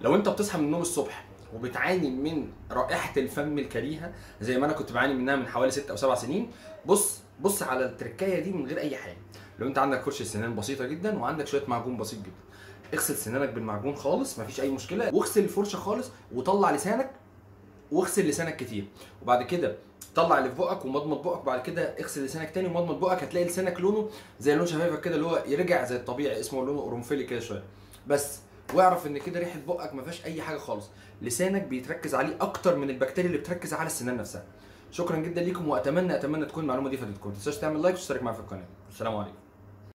لو انت بتصحى من النوم الصبح وبتعاني من رائحة الفم الكريهة زي ما أنا كنت بعاني منها من حوالي 6 أو 7 سنين بص بص على التركاية دي من غير اي حاجة. لو انت عندك فرشة سنان بسيطة جدا وعندك شوية معجون بسيط جدا. اغسل سنانك بالمعجون خالص مفيش اي مشكلة. واغسل الفرشة خالص وطلع لسانك واغسل لسانك كتير. وبعد كده طلع اللي في بقك ومضمض بقك. بعد كده اغسل لسانك تاني ومضمض بقك. هتلاقي لسانك لونه زي لون شفايفك كده اللي هو يرجع زي الطبيعي اسمه لونه قرنفلي كده شوية. بس واعرف إن كده ريحة بقك ما فيهاش أي حاجة خالص. لسانك بيتركز عليه أكتر من البكتيريا اللي بتركز على السنان نفسها. شكرا جدا ليكم وأتمنى أتمنى تكون المعلومة دي فادتكم. ما تنساش تعمل لايك وتشترك معايا في القناة. السلام عليكم.